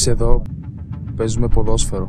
Εμείς εδώ παίζουμε ποδόσφαιρο.